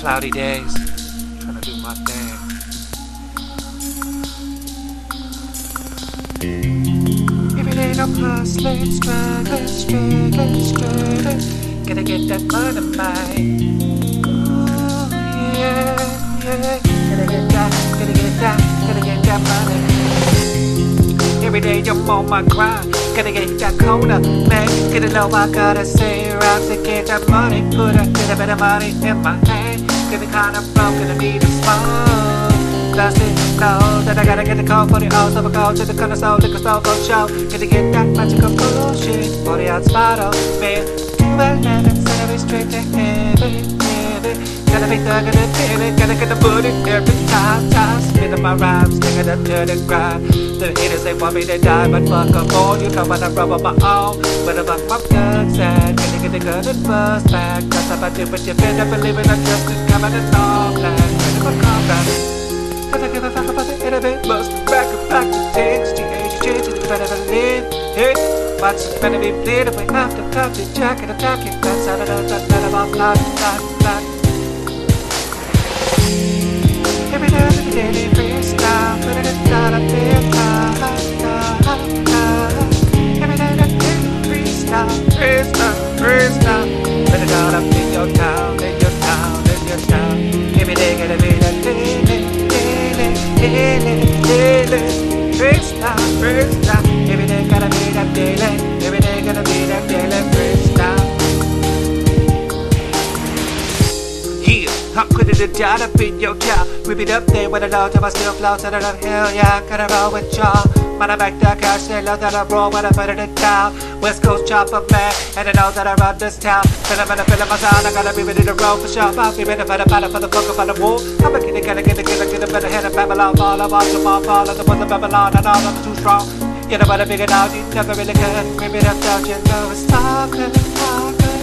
cloudy days. Trying to do my thing. Every day I'm hustling, struggling, struggling, struggling. Gotta get that money, man. Ooh, yeah, yeah. Gotta get that, gotta get that, gotta get that money. Every day I'm on my grind. Gotta get that corner, man. Gotta know I gotta say around to get that money. Put a little bit of money in my hand. Gonna kinda broke, gonna a smoke. That's it, know that I gotta get the call for the odds of a call to the corner store, liquor store for show. Gotta get that magical bullshit for the odds bottle, oh, man. Well, now it's gonna be straight to heaven, heaven. Gotta be thugging and feeling, gotta get the booty every time, time. My rhymes, sticking up to the grind. The haters, they want me to die, but fuck them all. You know when I rub on my own, but I'm my guns at. Gonna get the gun and bust back. That's how I do, but you better believe it, I'm just coming and all black. For combat. Cause I give a fuck about the enemy Must back up back to things The of change you better believe it What's it better be bleeding We have to cut the jacket attacking That's how I don't that that about blood, blood, blood Freestyle, freestyle Put it down, up in your town In your town, in your town Every day, gotta be that feeling daily, daily. Freestyle, freestyle. Every day gotta be that daily. Yeah, I'm putting it down up in your jaw. Whip it up there with a low till I still flow to the hill. Yeah, gotta roll with y'all. Man, I make the cash, they know that I roll when I put it down. West Coast chopper man, and I know that I run this town. Feeling, feeling, feeling my sound, I gotta be ready to roll for sure. I'll be ready for the battle, for the fuck, for the war. I'm a kid, gotta get it, it, it, better head of Babylon. Fall, I'm off the ball, fall, the ones of Babylon, all of them too strong. You know what I figured out, you never really could. Maybe that's out, you know it's talking, talking.